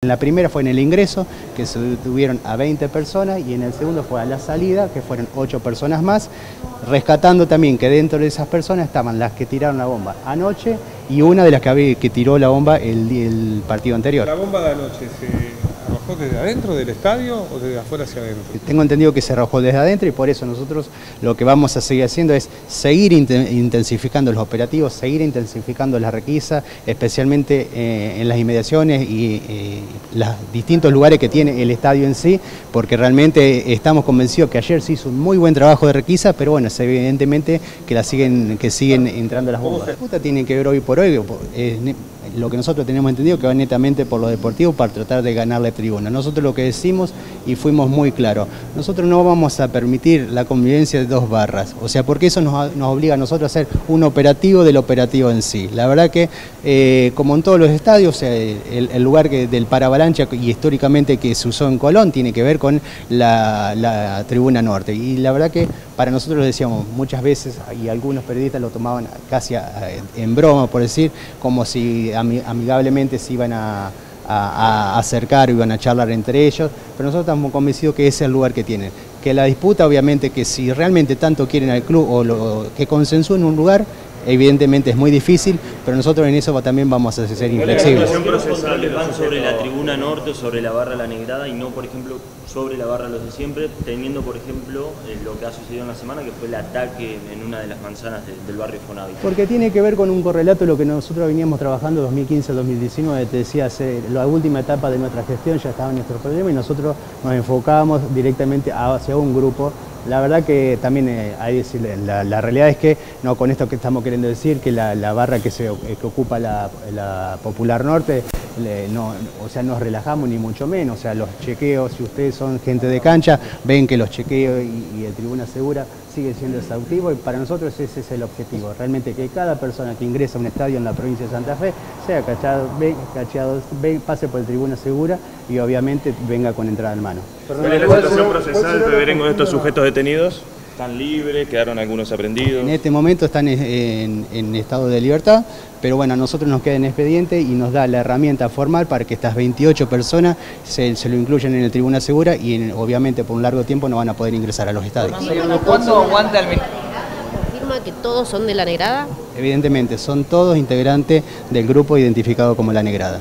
En la primera fue en el ingreso, que se detuvieron a 20 personas, y en el segundo fue a la salida, que fueron 8 personas más, rescatando también que dentro de esas personas estaban las que tiraron la bomba anoche y una de las que, que tiró la bomba el, el partido anterior. ¿La bomba de anoche se arrojó desde adentro del estadio o desde afuera hacia adentro? Tengo entendido que se arrojó desde adentro y por eso nosotros lo que vamos a seguir haciendo es seguir intensificando los operativos, seguir intensificando la requisa, especialmente eh, en las inmediaciones y eh, los distintos lugares que tiene el estadio en sí, porque realmente estamos convencidos que ayer se hizo un muy buen trabajo de requisa, pero bueno, es evidentemente que la siguen que siguen entrando las bombas. La tiene que ver hoy por hoy, eh, lo que nosotros tenemos entendido que va netamente por lo deportivo para tratar de ganarle Nosotros lo que decimos y fuimos muy claros, nosotros no vamos a permitir la convivencia de dos barras, o sea, porque eso nos, obliga a nosotros a hacer un operativo del operativo en sí. La verdad que, eh, como en todos los estadios, el, lugar que, del paravalancha y históricamente que se usó en Colón tiene que ver con la, la tribuna norte. Y la verdad que para nosotros decíamos muchas veces, y algunos periodistas lo tomaban casi en broma, por decir, como si amigablemente se iban a, acercar o iban a charlar entre ellos, pero nosotros estamos convencidos que ese es el lugar que tienen. Que la disputa, obviamente, que si realmente tanto quieren al club o lo, que consensúen un lugar, evidentemente es muy difícil, pero nosotros en eso también vamos a ser inflexibles. ¿Los van sobre la tribuna norte o sobre la barra La Negrada y no, por ejemplo, sobre la barra Los de Siempre, teniendo, por ejemplo, eh, lo que ha sucedido en la semana, que fue el ataque en una de las manzanas del barrio Fonavi? Porque tiene que ver con un correlato de lo que nosotros veníamos trabajando 2015-2019, te decía, la última etapa de nuestra gestión ya estaba en nuestro problema y nosotros nos enfocábamos directamente hacia un grupo la verdad que también eh, hay decirle, la, realidad es que, no con esto que estamos queriendo decir, que la, barra que, se, ocupa la, Popular Norte, no, o sea, nos relajamos ni mucho menos, o sea, los chequeos, si ustedes son gente de cancha, ven que los chequeos y, y el Tribuna Segura sigue siendo exhaustivo y para nosotros ese es el objetivo, realmente que cada persona que ingresa a un estadio en la provincia de Santa Fe sea cachado, cachado pase por el Tribuna Segura y obviamente venga con entrada en mano. ¿Cuál es la situación procesal de con estos sujetos detenidos? ¿Están libres? ¿Quedaron algunos aprendidos? En este momento están en, estado de libertad, pero bueno, a nosotros nos queda en expediente y nos da la herramienta formal para que estas 28 personas se, lo incluyan en el Tribuna Segura y obviamente por un largo tiempo no van a poder ingresar a los estadios. ¿Cuándo aguanta el ¿Confirma que todos son de la Negrada? Evidentemente, son todos integrantes del grupo identificado como la Negrada.